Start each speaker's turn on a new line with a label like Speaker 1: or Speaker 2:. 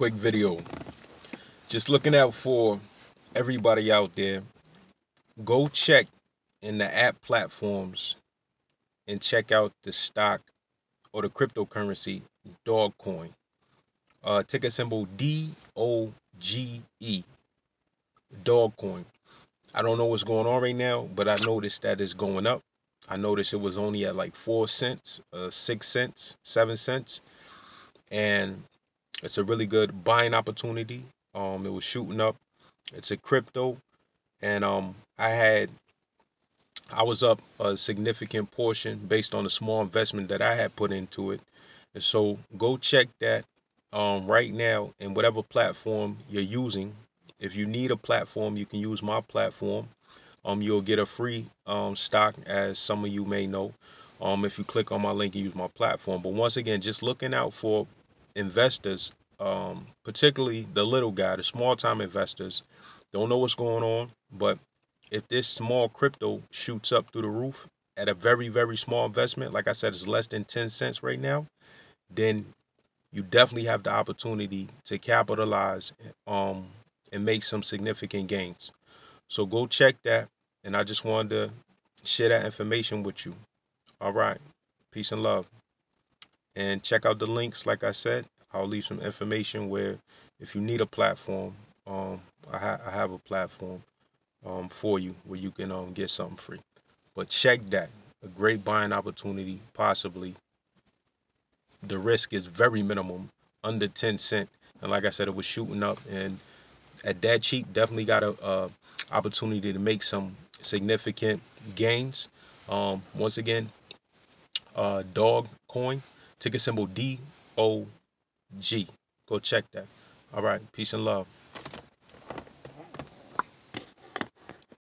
Speaker 1: quick video. Just looking out for everybody out there. Go check in the app platforms and check out the stock or the cryptocurrency Dogecoin. Uh, ticker symbol D O G E. Dogecoin. I don't know what's going on right now, but I noticed that it's going up. I noticed it was only at like four cents, uh, six cents, seven cents, and it's a really good buying opportunity. Um, it was shooting up. It's a crypto, and um, I had I was up a significant portion based on the small investment that I had put into it. And so go check that um, right now in whatever platform you're using. If you need a platform, you can use my platform. Um, you'll get a free um, stock, as some of you may know, um, if you click on my link and use my platform. But once again, just looking out for investors, um, particularly the little guy, the small time investors, don't know what's going on. But if this small crypto shoots up through the roof at a very, very small investment, like I said, it's less than 10 cents right now, then you definitely have the opportunity to capitalize um, and make some significant gains. So go check that. And I just wanted to share that information with you. All right. Peace and love. And check out the links, like I said. I'll leave some information where if you need a platform, um, I, ha- I have a platform um, for you where you can um, get something free. But check that. A great buying opportunity, possibly. The risk is very minimum, under 10 cent. And like I said, it was shooting up. And at that cheap, definitely got a, a opportunity to make some significant gains. Um, once again, uh, Dog Coin, ticker symbol D O G. Go check that. All right. Peace and love.